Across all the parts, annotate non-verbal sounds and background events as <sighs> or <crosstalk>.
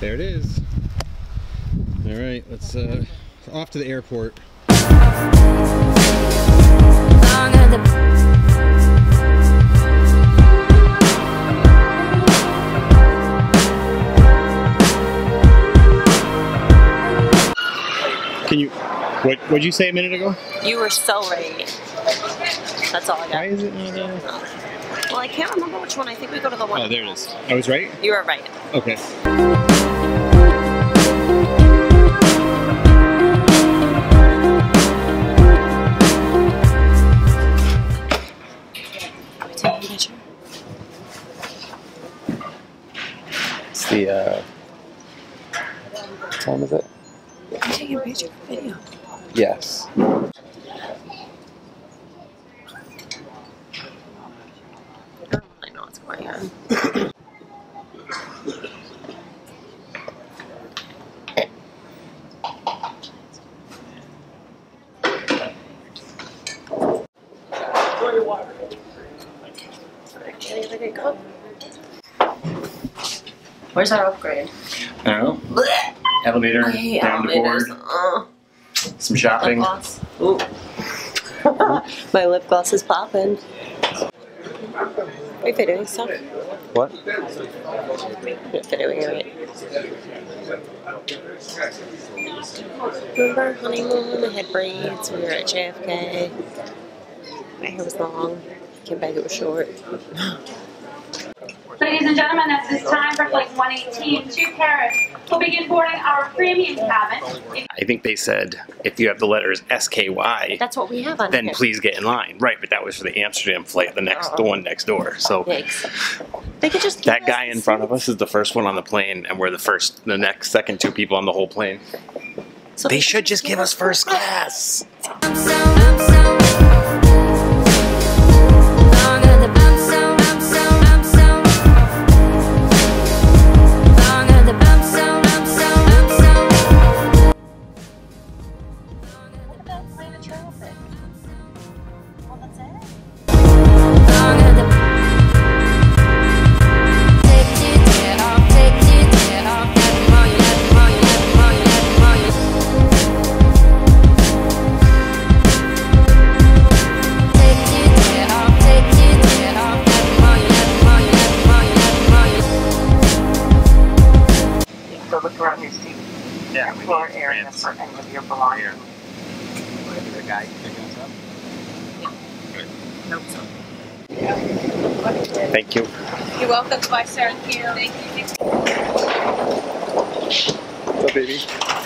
There it is. All right, let's uh off to the airport. Can you what what'd you say a minute ago? You were so right. That's all I got. Why is it not there? Well, I can't remember which one. I think we go to the one. Oh, there it is. I was right? You were right. Okay. Taking a picture for video. Yes. I don't really know what's going on. Where's our upgrade? I don't know. <laughs> Elevator I hate down to board. Uh, Some lip shopping. gloss. Ooh. <laughs> My lip gloss is popping. Are you videoing stuff? What? You're videoing it, right? Remember our honeymoon? I had braids. We were at JFK. My hair was long. I came back, it was short. <laughs> Ladies and gentlemen, at this time for flight 118 to Paris, we'll begin boarding our premium cabin. I think they said if you have the letters SKY, That's what we have on then here. please get in line. Right, but that was for the Amsterdam flight, the next, the oh. one next door. So Yikes. They could just give that us guy in front of us is the first one on the plane, and we're the first, the next, second two people on the whole plane. So They could should just give us first class. Area for any of your belongings. The guy picking us up. Nope. Thank you. You're welcome. Bye, sir. Thank you. Thank you. What's up, baby?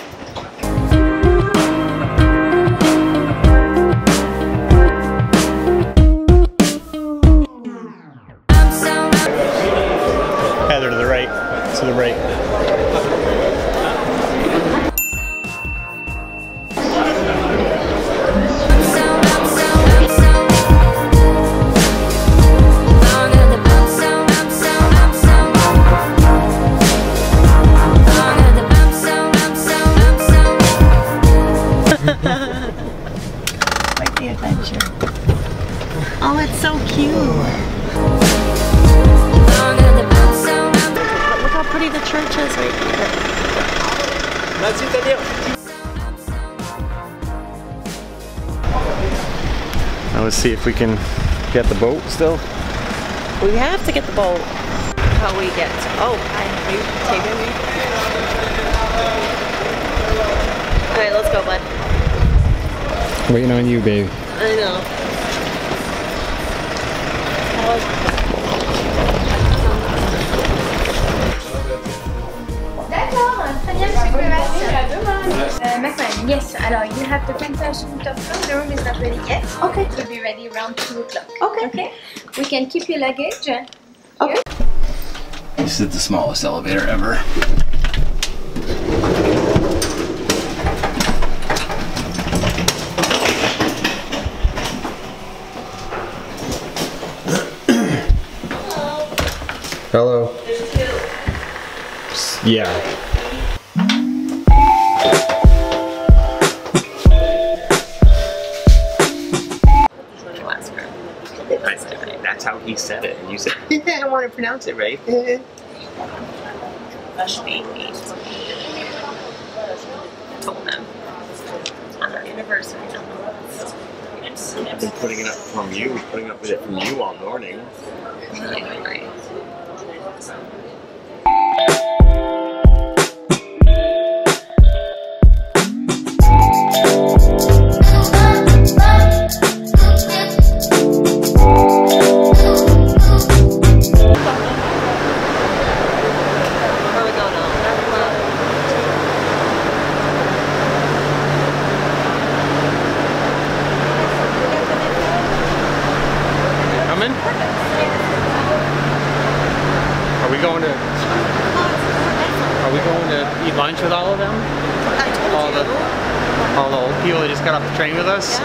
Here. Now let's see if we can get the boat still. We have to get the boat. How we get to, oh, hi, are you taping me? Alright, let's go, bud. Waiting on you, babe. I know. Alors uh, you have the 10,000 top floor, the room is not ready yet. Okay. It will be ready around 2 o'clock. Okay. Okay. We can keep your luggage. Okay. This is the smallest elevator ever. Hello. Hello. Yeah. Room. That's how he said it, and you said, <laughs> I don't want to pronounce it right. <laughs> Hush. Told them. On our anniversary. I've been putting it up from you, putting up with it from you all morning. Coming? Are we going to? Are we going to eat lunch with all of them? All the all the old people that just got off the train with us.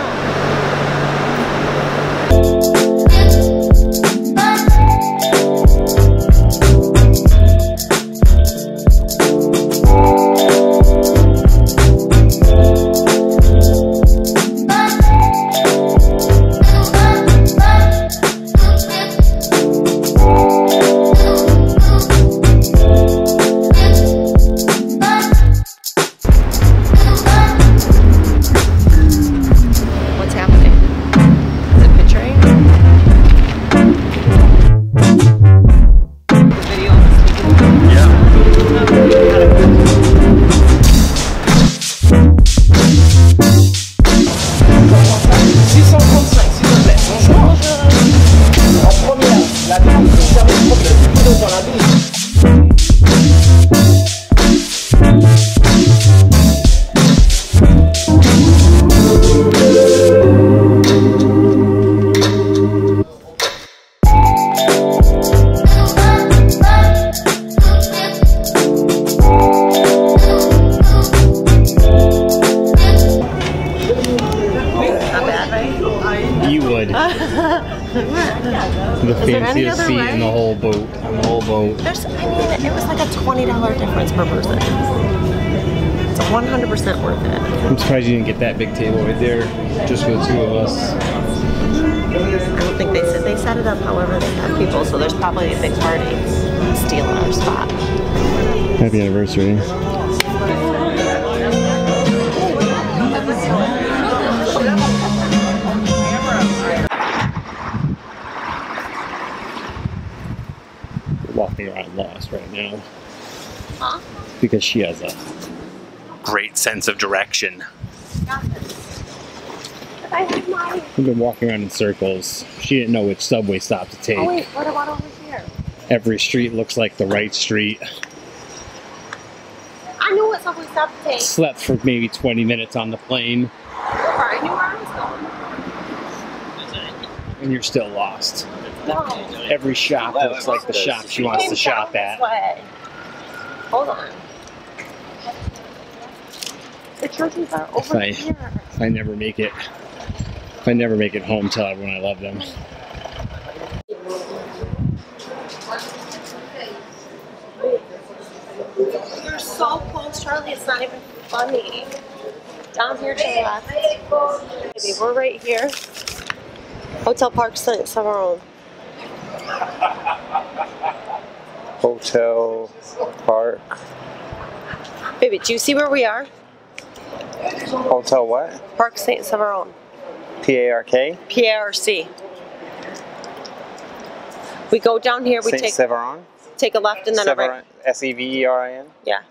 You <laughs> would. the fanciest seat way? in the whole boat. The whole boat. There's, I mean, it was like a $20 difference per person. It's 100% worth it. I'm surprised you didn't get that big table right there, just for the two of us. I don't think they said they set it up however they have people, so there's probably a big party stealing our spot. Happy anniversary. Right now. Huh? Because she has a great sense of direction. We've been walking around in circles. She didn't know which subway stop to take. Oh wait, what about over here? Every street looks like the right street. I knew what subway stop to take. Slept for maybe 20 minutes on the plane, I knew where I was going. and you're still lost. No. Every shop looks like the shop she wants to shop at. this way. Hold on. The churches are If over I- here. If I never make it, if I never make it home, tell everyone I love them. You're so close, Charlie. It's not even funny. Down here to the left. Baby, we're right here. Hotel Parc St. Hotel Parc. Baby, do you see where we are? Hotel what? Parc St. Severin. P-A-R-K? P-A-R-C. We go down here, we Saint take Severin? take a left and then a right. Severin. S E V E R I N? Yeah.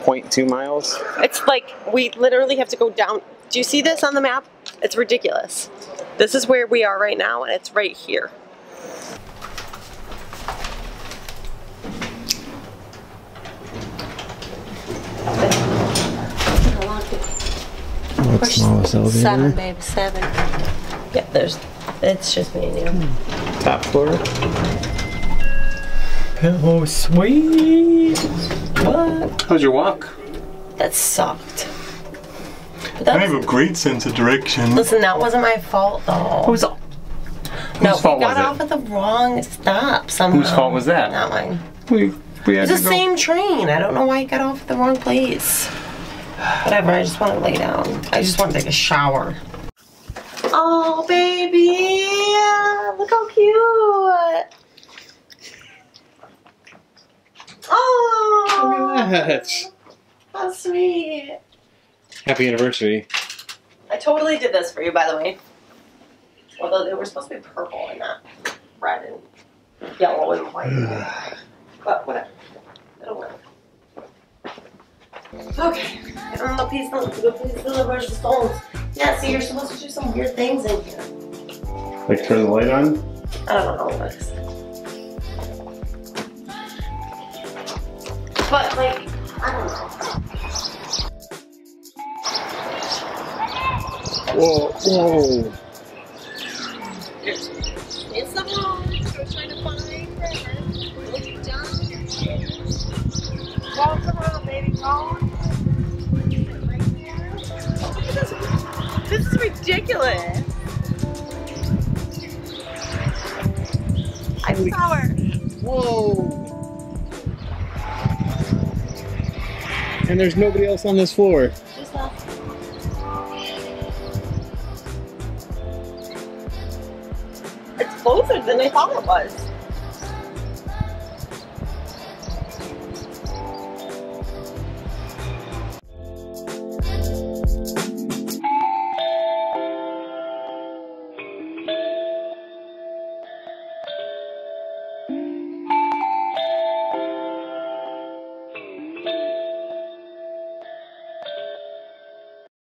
Point two miles. It's like we literally have to go down. Do you see this on the map? It's ridiculous. This is where we are right now, and it's right here. What's smallest elevator? Seven, babe, seven. Yeah, there's. It's just me and you. Top floor. Oh, sweet. What? How's your walk? That sucked. But I that have a great sense of direction. listen, that wasn't my fault though. Whose, no, whose fault we got was off it? at the wrong stop somehow. Whose fault was that? Not mine. We, we had It's the to go. same train. I don't know why I got off at the wrong place. Whatever, I just want to lay down. I just want to take a shower. Oh, baby! Look how cute! Oh, Look at that. how sweet! Happy anniversary. I totally did this for you, by the way. Although they were supposed to be purple and not red and yellow and white. <sighs> but whatever. It'll work. Okay. And the piece, the piece delivers the stones. Yeah, see, you're supposed to do some weird things in here. Like turn the light on? I don't know what it is. But, like, I don't know. Whoa, whoa. I saw. Whoa. And there's nobody else on this floor. Just us. It's closer than I thought it was.